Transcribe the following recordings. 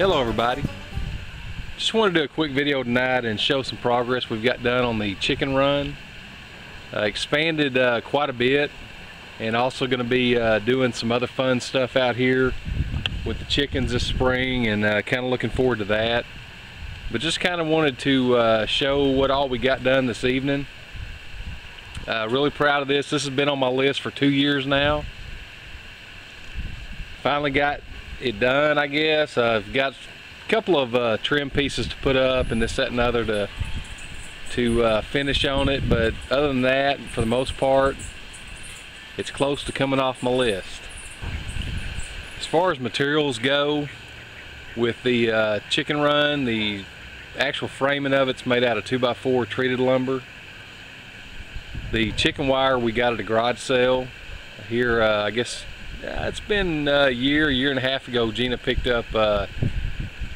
Hello everybody. Just wanted to do a quick video tonight and show some progress we've got done on the chicken run. Uh, expanded uh, quite a bit and also going to be uh, doing some other fun stuff out here with the chickens this spring and uh, kind of looking forward to that. But just kind of wanted to uh, show what all we got done this evening. Uh, really proud of this. This has been on my list for two years now. Finally got it done, I guess. I've got a couple of uh, trim pieces to put up and this, that, and other to to uh, finish on it. But other than that, for the most part, it's close to coming off my list. As far as materials go, with the uh, chicken run, the actual framing of it's made out of 2x4 treated lumber. The chicken wire we got at a garage sale. Here, uh, I guess it's been a year, year and a half ago, Gina picked up uh,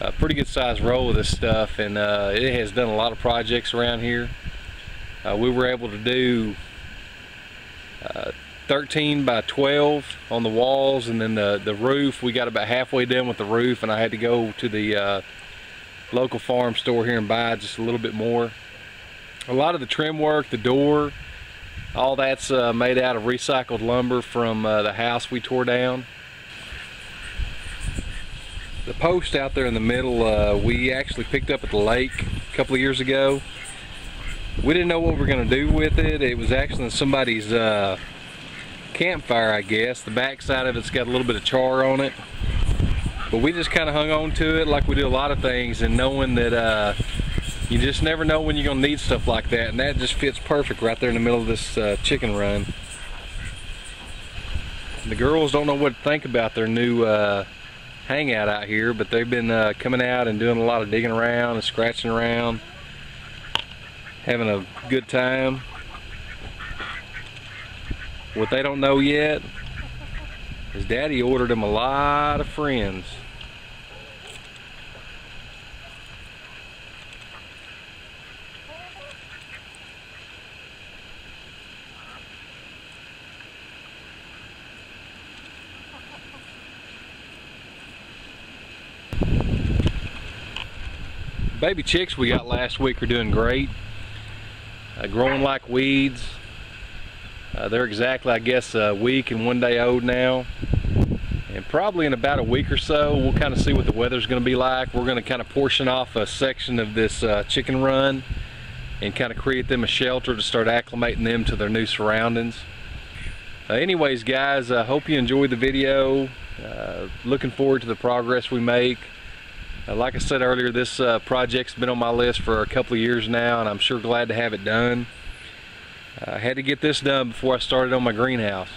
a pretty good sized roll of this stuff and uh, it has done a lot of projects around here. Uh, we were able to do uh, 13 by 12 on the walls and then the, the roof, we got about halfway done with the roof and I had to go to the uh, local farm store here and buy just a little bit more. A lot of the trim work, the door, all that's uh, made out of recycled lumber from uh, the house we tore down. The post out there in the middle, uh, we actually picked up at the lake a couple of years ago. We didn't know what we were going to do with it. It was actually somebody's uh, campfire, I guess. The back side of it's got a little bit of char on it. But we just kind of hung on to it like we do a lot of things and knowing that uh, you just never know when you're gonna need stuff like that and that just fits perfect right there in the middle of this uh, chicken run. The girls don't know what to think about their new uh, hangout out here but they've been uh, coming out and doing a lot of digging around and scratching around having a good time. What they don't know yet is daddy ordered them a lot of friends baby chicks we got last week are doing great. Uh, growing like weeds. Uh, they're exactly, I guess, a week and one day old now. And probably in about a week or so, we'll kind of see what the weather's going to be like. We're going to kind of portion off a section of this uh, chicken run and kind of create them a shelter to start acclimating them to their new surroundings. Uh, anyways, guys, I hope you enjoyed the video. Uh, looking forward to the progress we make. Uh, like I said earlier, this uh, project's been on my list for a couple of years now, and I'm sure glad to have it done. Uh, I had to get this done before I started on my greenhouse.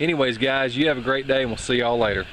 Anyways, guys, you have a great day, and we'll see y'all later.